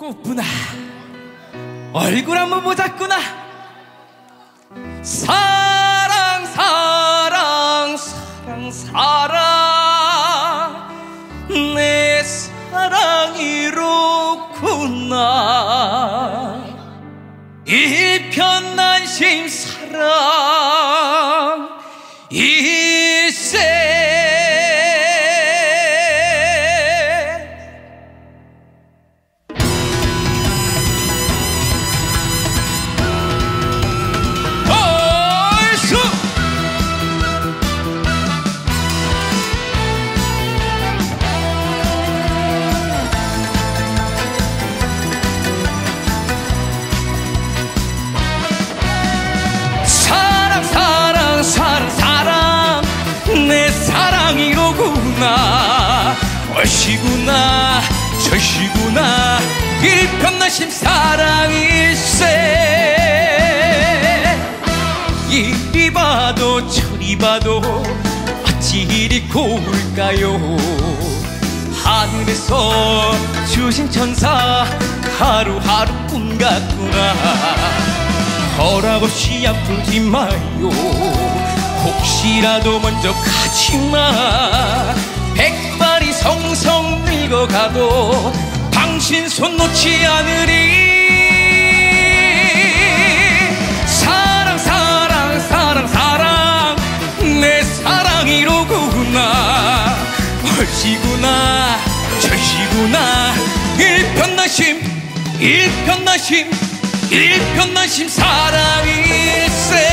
꽃구나. 얼굴 한번 보자꾸나. 사랑 사랑 사랑 사랑. 내 사랑이로구나. 일편난심 사랑 얼씨구나 절씨구나. 일편나심 사랑일세. 이리 봐도 저리 봐도 어찌 이리 고울까요? 하늘에서 주신 천사 하루하루 꿈 같구나. 허락 없이 아프지 마요. 혹시라도 먼저 가지마 성성 늙어가도 당신 손 놓지 않으리. 사랑 사랑 사랑 사랑. 내 사랑이로구나. 얼씨구나 절씨구나. 일편나심 일편나심 일편나심 사랑일세